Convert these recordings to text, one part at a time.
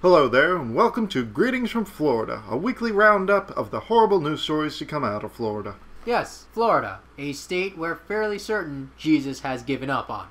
Hello there, and welcome to Greetings from Florida, a weekly roundup of the horrible news stories to come out of Florida. Yes, Florida, a state we're fairly certain Jesus has given up on.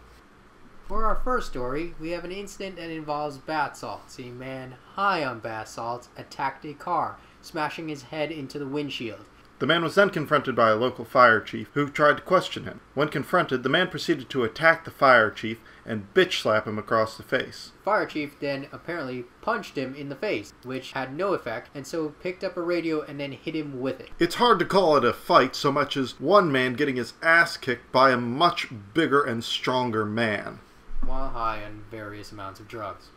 For our first story, we have an incident that involves bath salts. A man high on bath salts attacked a car, smashing his head into the windshield. The man was then confronted by a local fire chief who tried to question him. When confronted, the man proceeded to attack the fire chief and bitch slap him across the face. Fire chief then apparently punched him in the face, which had no effect, and so picked up a radio and then hit him with it. It's hard to call it a fight so much as one man getting his ass kicked by a much bigger and stronger man. While high on various amounts of drugs.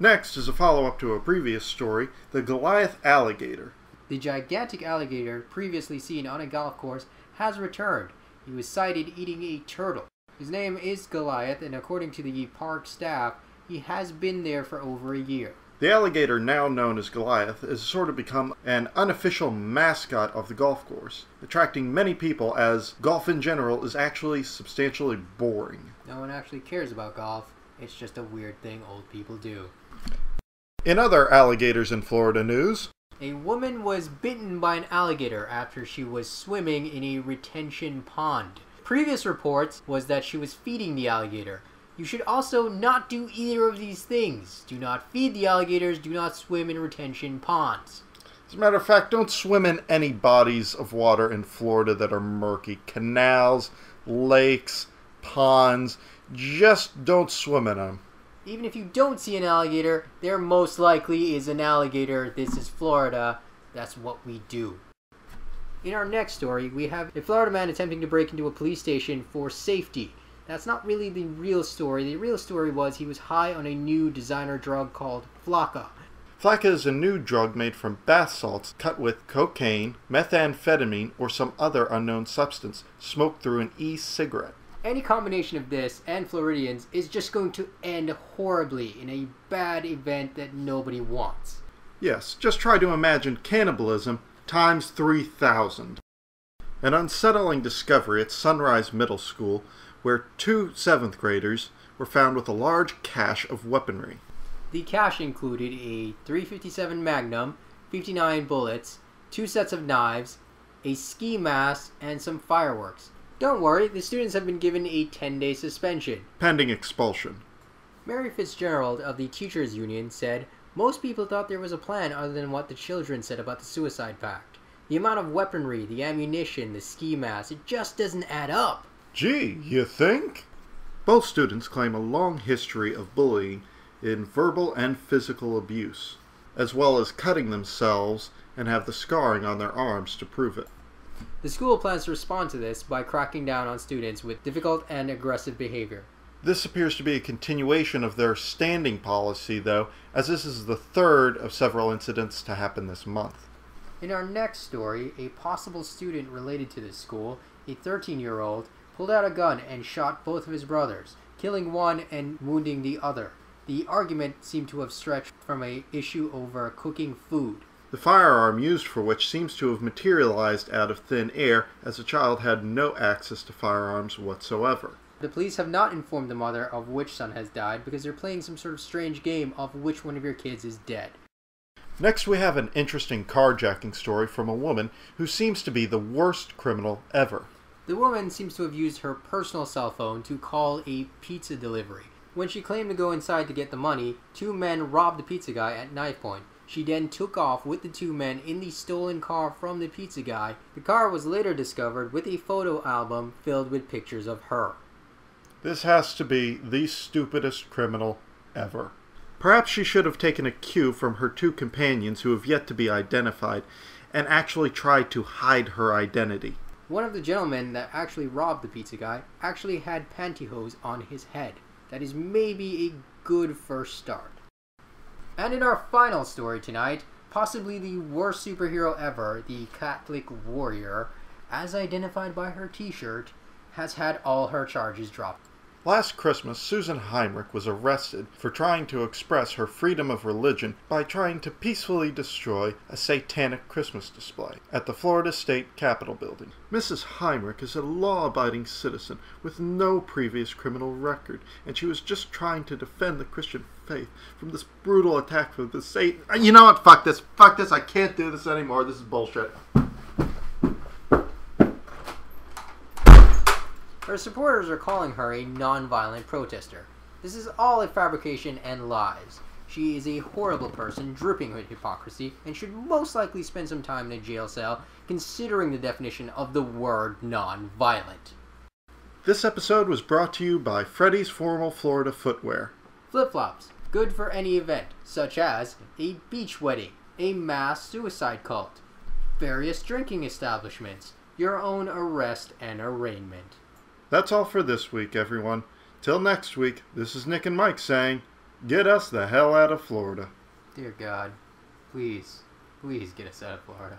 Next is a follow up to a previous story the Goliath alligator. The gigantic alligator previously seen on a golf course has returned. He was sighted eating a turtle. His name is Goliath, and according to the park staff, he has been there for over a year. The alligator, now known as Goliath, has sort of become an unofficial mascot of the golf course, attracting many people as golf in general is actually substantially boring. No one actually cares about golf. It's just a weird thing old people do. In other alligators in Florida news, a woman was bitten by an alligator after she was swimming in a retention pond. Previous reports was that she was feeding the alligator. You should also not do either of these things. Do not feed the alligators, do not swim in retention ponds. As a matter of fact, don't swim in any bodies of water in Florida that are murky. Canals, lakes, ponds. Just don't swim in them. Even if you don't see an alligator, there most likely is an alligator. This is Florida. That's what we do. In our next story, we have a Florida man attempting to break into a police station for safety. That's not really the real story. The real story was he was high on a new designer drug called Flakka. Flakka is a new drug made from bath salts cut with cocaine, methamphetamine, or some other unknown substance smoked through an e cigarette. Any combination of this and Floridians is just going to end horribly in a bad event that nobody wants. Yes, just try to imagine cannibalism times 3,000. An unsettling discovery at Sunrise Middle School where two seventh graders were found with a large cache of weaponry. The cache included a 357 Magnum, 59 bullets, two sets of knives, a ski mask, and some fireworks. Don't worry, the students have been given a 10 day suspension. Pending expulsion. Mary Fitzgerald of the Teachers Union said, Most people thought there was a plan other than what the children said about the suicide pact. The amount of weaponry, the ammunition, the ski mask, it just doesn't add up. Gee, you think? Both students claim a long history of bullying in verbal and physical abuse, as well as cutting themselves and have the scarring on their arms to prove it. The school plans to respond to this by cracking down on students with difficult and aggressive behavior. This appears to be a continuation of their standing policy, though, as this is the third of several incidents to happen this month. In our next story, a possible student related to this school, a 13 year old, pulled out a gun and shot both of his brothers, killing one and wounding the other. The argument seemed to have stretched from a issue over cooking food the firearm used for which seems to have materialized out of thin air, as the child had no access to firearms whatsoever. The police have not informed the mother of which son has died because they're playing some sort of strange game of which one of your kids is dead. Next, we have an interesting carjacking story from a woman who seems to be the worst criminal ever. The woman seems to have used her personal cell phone to call a pizza delivery. When she claimed to go inside to get the money, two men robbed the pizza guy at knife point. She then took off with the two men in the stolen car from the pizza guy. The car was later discovered with a photo album filled with pictures of her. This has to be the stupidest criminal ever. Perhaps she should have taken a cue from her two companions who have yet to be identified and actually tried to hide her identity. One of the gentlemen that actually robbed the pizza guy actually had pantyhose on his head. That is maybe a good first start. And in our final story tonight, possibly the worst superhero ever, the Catholic Warrior, as identified by her t shirt, has had all her charges dropped. Last Christmas, Susan Heinrich was arrested for trying to express her freedom of religion by trying to peacefully destroy a satanic Christmas display at the Florida State Capitol building. Mrs. Heinrich is a law abiding citizen with no previous criminal record, and she was just trying to defend the Christian faith from this brutal attack from the Satan. You know what? Fuck this. Fuck this. I can't do this anymore. This is bullshit. Her supporters are calling her a non-violent protester. This is all a fabrication and lies. She is a horrible person, dripping with hypocrisy, and should most likely spend some time in a jail cell, considering the definition of the word non-violent. This episode was brought to you by Freddy's Formal Florida Footwear. Flip-flops, good for any event, such as a beach wedding, a mass suicide cult, various drinking establishments, your own arrest and arraignment. That's all for this week, everyone. Till next week, this is Nick and Mike saying, Get us the hell out of Florida. Dear God, please, please get us out of Florida.